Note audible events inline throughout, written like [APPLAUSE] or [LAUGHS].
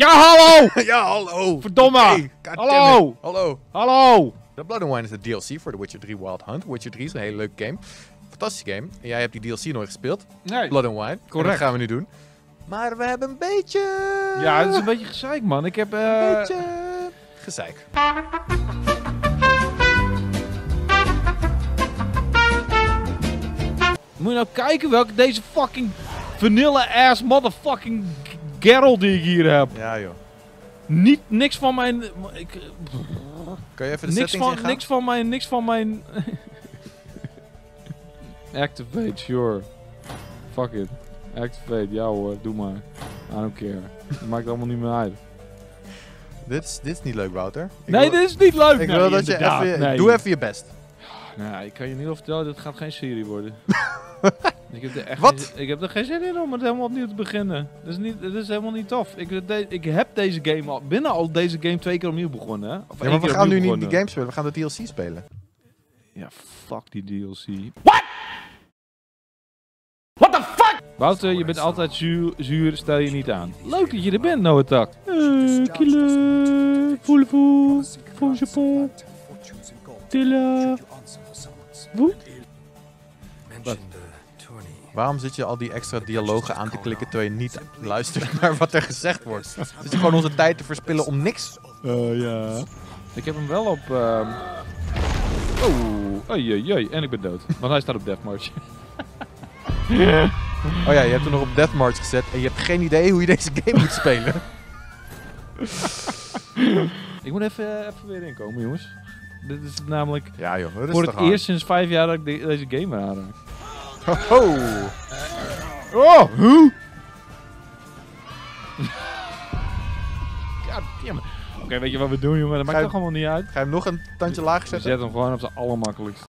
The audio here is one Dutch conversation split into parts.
Ja, hallo! [LAUGHS] ja, hallo. Verdomme! Hallo! Hallo. Hallo! The Blood and Wine is de DLC voor The Witcher 3 Wild Hunt. Witcher 3 is een hele leuke game. Fantastische game. En jij hebt die DLC nooit gespeeld. Nee. Blood and Wine. En Correct. dat gaan we nu doen. Maar we hebben een beetje... Ja, het is een beetje gezeik, man. Ik heb... eh, Een beetje... Gezeik. Moet je nou kijken welke deze fucking vanilla ass motherfucking Geralt die ik hier heb. Ja, joh. Niet, niks van mijn... Ik, Kan je even de niks, settings van, ingaan? niks van mijn... Niks van mijn... [LAUGHS] Activate, sure. Fuck it. Activate, ja hoor, doe maar. I don't care. Het maakt allemaal niet meer uit. Dit, is, dit is niet leuk, Wouter. Ik nee, wil, dit is niet leuk. Ik Nee, wil dat je even... nee. Doe even je best. Nou, ik kan je niet al vertellen, dit gaat geen serie worden. [LAUGHS] ik, heb er echt Wat? Geen, ik heb er geen zin in om het helemaal opnieuw te beginnen. Dat is, niet, dat is helemaal niet tof. Ik, de- ik heb deze game al, binnen al deze game twee keer opnieuw begonnen. Hè? Of Ja, maar we gaan nu niet die game spelen. We gaan de DLC spelen. Ja, fuck die DLC. What? What the fuck? Wouter, je bent altijd zuur, zuur, stel je niet aan. Leuk dat je er bent, Noah Tak. Uh. Woe? Wat? Waarom zit je al die extra dialogen aan te klikken terwijl je niet luistert naar wat er gezegd wordt? Zit je gewoon onze tijd te verspillen om niks? Eh, ja. Ik heb hem wel op... ehm Oh, oei, oei, oei. En ik ben dood. Want hij staat op Deathmarch. [LAUGHS] Oh ja, je hebt hem nog op Deathmarch gezet en je hebt geen idee hoe je deze game moet spelen. [LAUGHS] ik moet even, even weer inkomen, jongens. Dit is namelijk Ja joh, voor het aan. eerst sinds vijf jaar dat ik de- deze game aanraak. Ho, Oh, hoe? [LAUGHS] God damn it. Oké, weet je wat we doen, jongen? Dat maakt toch allemaal niet uit. Ga je hem nog een tandje lager We zetten? zetten hem gewoon op zijn allermakkelijkst.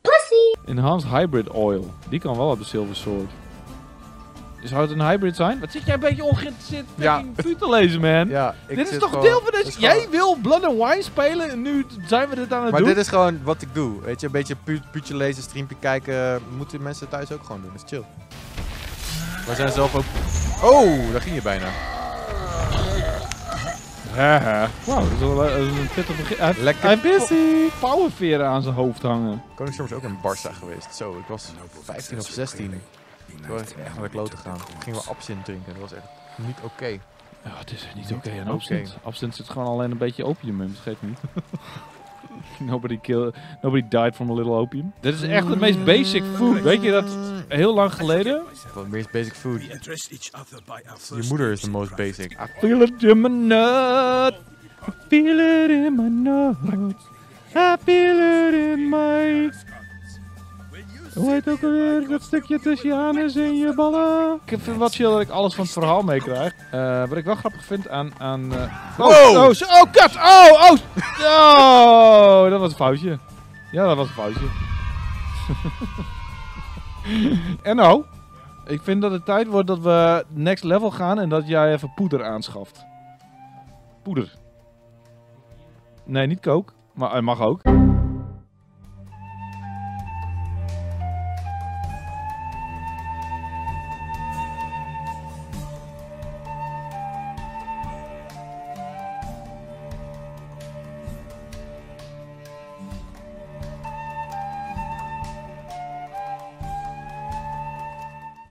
Pussy! Enhanced Hybrid Oil. Die kan wel op de Silver Sword. Zou het een hybrid zijn? Wat zit jij een beetje ongeïnteresseerd Ja. puur te lezen, man? Ja, ik dit is toch gewoon- deel van deze... gewoon- Jij wil Blood and Wine spelen en nu zijn we dit aan het Maar doen? dit is gewoon wat ik doe. Weet je, een beetje pu puutje lezen, streampje kijken. Moeten mensen thuis ook gewoon doen. Dat is chill. We zijn zelf ook... Oh, daar ging je bijna. Haha. Wauw, dat is wel eh, een pittig begin. Lekker Hij busy. powerveren aan zijn hoofd hangen. Koningsstorm is ook in Barça geweest. Zo, ik was 15 of 16. Toen was ik echt naar de klote gaan. Toen gingen we absint drinken. Dat was echt niet oké. Ja, het is niet Niet oké aan oké. absint. Absint zit gewoon alleen een beetje opium in, dat geeft niet. [LAUGHS] nobody, kill, nobody died from a little opium. Dit is echt het meest basic food. Weet je dat heel lang geleden? Wat meer basic food. Je moeder is de most basic. I feel it in my nut. I feel it in my nut. I feel it in my... Hoe heet ook alweer dat stukje tussen je anus en je ballen? Ik vind het wel chill dat ik alles van het verhaal meekrijg. Eh, wat ik wel grappig vind aan... aan eh, oh, oh, oh, kut! Oh, oh! Oh, dat was een foutje. Ja, dat was een foutje. [LAUGHS] en nou? Ik vind dat het tijd wordt dat we next level gaan en dat jij even poeder aanschaft. Poeder. Nee, niet kook, maar hij mag ook.